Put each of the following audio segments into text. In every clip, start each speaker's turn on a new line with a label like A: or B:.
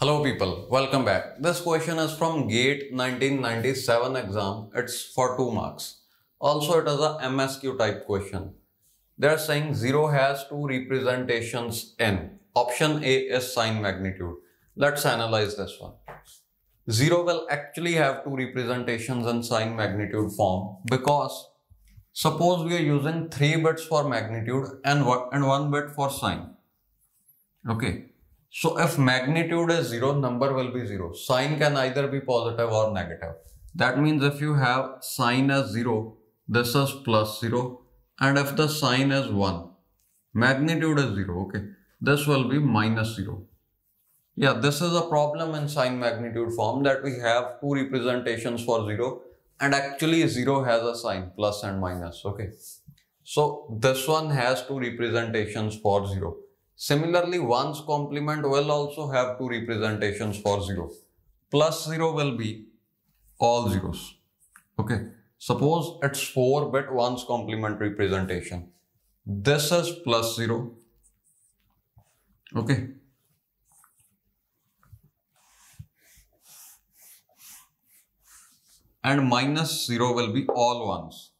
A: Hello people, welcome back. This question is from GATE 1997 exam. It's for 2 marks. Also it is a MSQ type question. They are saying 0 has two representations n. Option A is sign magnitude. Let's analyze this one. 0 will actually have two representations in sign magnitude form because suppose we are using 3 bits for magnitude and, and 1 bit for sign. Okay, so if magnitude is 0, number will be 0. Sign can either be positive or negative. That means if you have sign as 0, this is plus 0. And if the sign is 1, magnitude is 0, okay. This will be minus 0. Yeah, this is a problem in sign magnitude form that we have two representations for 0 and actually 0 has a sign plus and minus, okay. So this one has two representations for 0. Similarly, 1's complement will also have two representations for 0. Plus 0 will be all zeros. Okay. Suppose it's 4 bit 1's complement representation. This is plus 0. Okay. And minus 0 will be all ones.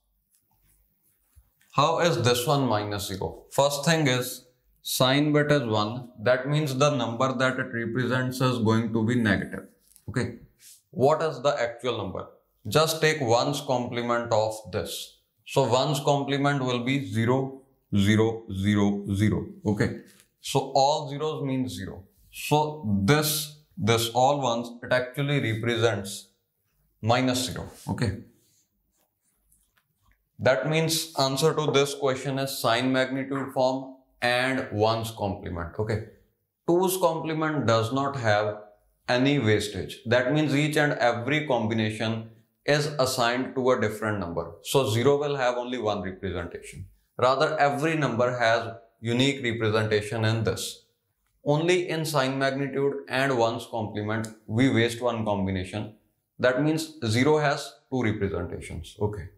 A: How is this one minus 0? First thing is sign bit is 1, that means the number that it represents is going to be negative. Okay. What is the actual number? Just take 1's complement of this. So 1's complement will be 0, 0, 0, 0. Okay. So all zeros mean 0. So this, this all ones, it actually represents minus 0. Okay. That means answer to this question is sign magnitude form and 1's complement. Okay. 2's complement does not have any wastage. That means each and every combination is assigned to a different number. So 0 will have only one representation. Rather, every number has unique representation in this. Only in sign magnitude and 1's complement, we waste one combination. That means 0 has two representations. Okay.